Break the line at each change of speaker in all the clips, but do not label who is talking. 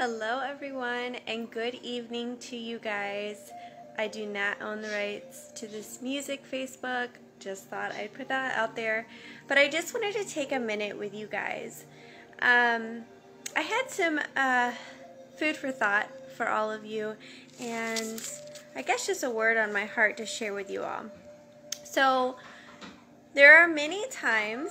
Hello, everyone, and good evening to you guys. I do not own the rights to this music, Facebook. Just thought I'd put that out there. But I just wanted to take a minute with you guys. Um, I had some uh, food for thought for all of you, and I guess just a word on my heart to share with you all. So, there are many times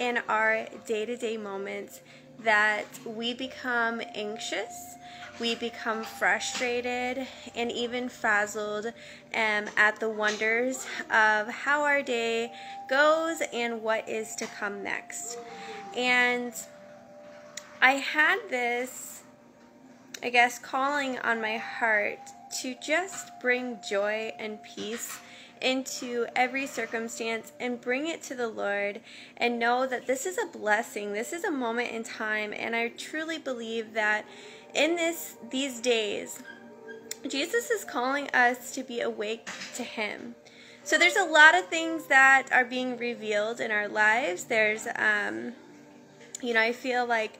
in our day to day moments that we become anxious, we become frustrated, and even frazzled um, at the wonders of how our day goes and what is to come next. And I had this, I guess, calling on my heart to just bring joy and peace into every circumstance and bring it to the Lord and know that this is a blessing. This is a moment in time and I truly believe that in this these days Jesus is calling us to be awake to him. So there's a lot of things that are being revealed in our lives. There's um you know, I feel like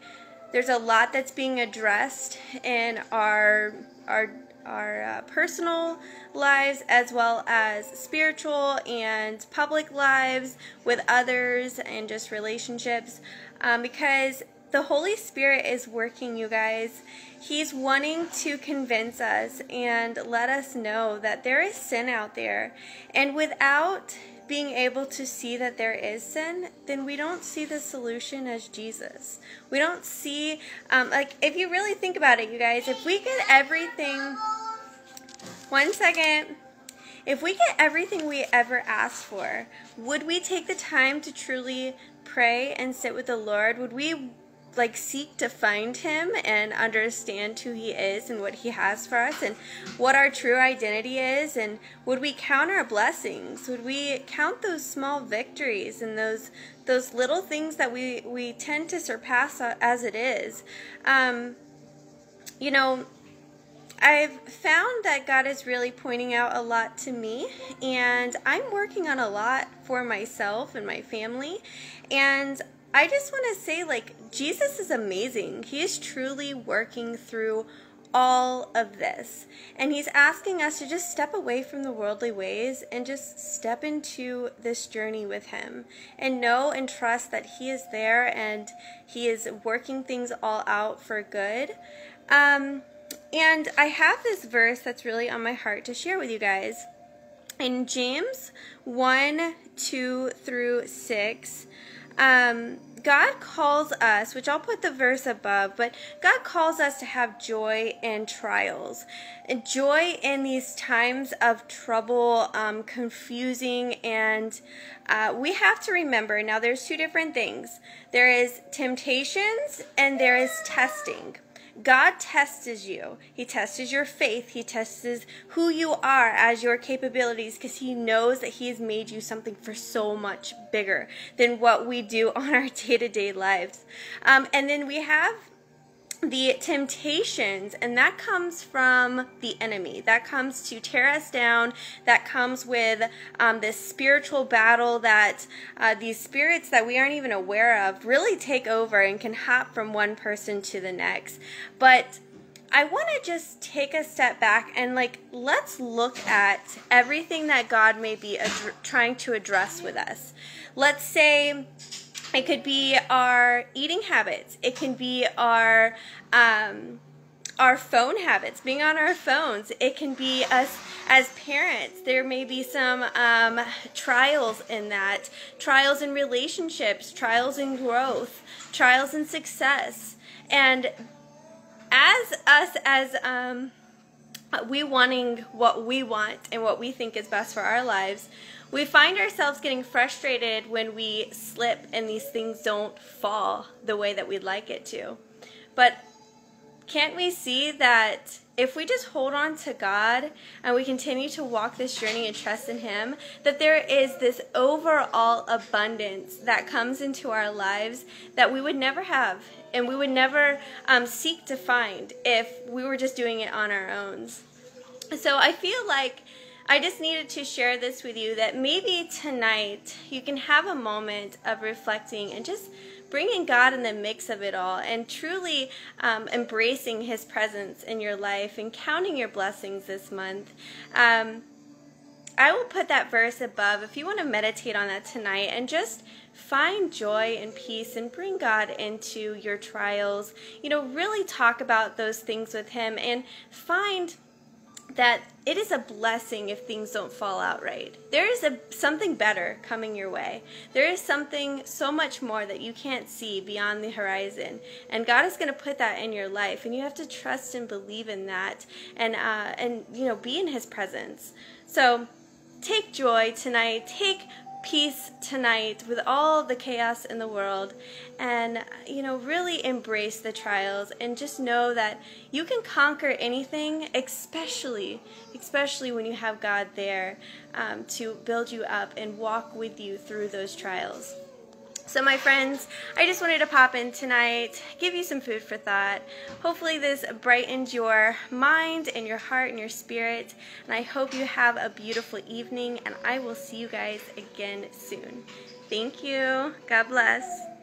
there's a lot that's being addressed in our our our uh, personal lives as well as spiritual and public lives with others and just relationships um, because the Holy Spirit is working, you guys. He's wanting to convince us and let us know that there is sin out there. And without being able to see that there is sin, then we don't see the solution as Jesus. We don't see, um, like, if you really think about it, you guys, if we get everything one second. If we get everything we ever asked for, would we take the time to truly pray and sit with the Lord? Would we like seek to find him and understand who he is and what he has for us and what our true identity is and would we count our blessings would we count those small victories and those those little things that we we tend to surpass as it is um, you know I've found that God is really pointing out a lot to me, and I'm working on a lot for myself and my family. And I just want to say, like, Jesus is amazing. He is truly working through all of this. And He's asking us to just step away from the worldly ways and just step into this journey with Him and know and trust that He is there and He is working things all out for good. Um, and I have this verse that's really on my heart to share with you guys. In James 1 2 through 6, um, God calls us, which I'll put the verse above, but God calls us to have joy in trials. Joy in these times of trouble, um, confusing, and uh, we have to remember now there's two different things there is temptations and there is testing. God tests you. He tests your faith. He tests who you are as your capabilities because He knows that He has made you something for so much bigger than what we do on our day to day lives. Um, and then we have the temptations, and that comes from the enemy. That comes to tear us down. That comes with um, this spiritual battle that uh, these spirits that we aren't even aware of really take over and can hop from one person to the next. But I want to just take a step back and like let's look at everything that God may be trying to address with us. Let's say it could be our eating habits. It can be our um, our phone habits, being on our phones. It can be us as parents. There may be some um, trials in that, trials in relationships, trials in growth, trials in success, and as us as um, Uh, we wanting what we want and what we think is best for our lives, we find ourselves getting frustrated when we slip and these things don't fall the way that we'd like it to. But can't we see that if we just hold on to God and we continue to walk this journey and trust in Him, that there is this overall abundance that comes into our lives that we would never have and we would never um, seek to find if we were just doing it on our own. So I feel like I just needed to share this with you that maybe tonight you can have a moment of reflecting and just bringing God in the mix of it all and truly um, embracing His presence in your life and counting your blessings this month. Um, I will put that verse above if you want to meditate on that tonight and just find joy and peace and bring God into your trials. You know, really talk about those things with Him and find that it is a blessing if things don't fall out right. There is a something better coming your way. There is something so much more that you can't see beyond the horizon, and God is going to put that in your life, and you have to trust and believe in that, and uh, and you know be in His presence. So take joy tonight. Take peace tonight with all the chaos in the world and you know really embrace the trials and just know that you can conquer anything especially especially when you have god there um, to build you up and walk with you through those trials so, my friends, I just wanted to pop in tonight, give you some food for thought. Hopefully, this brightened your mind and your heart and your spirit. And I hope you have a beautiful evening, and I will see you guys again soon. Thank you. God bless.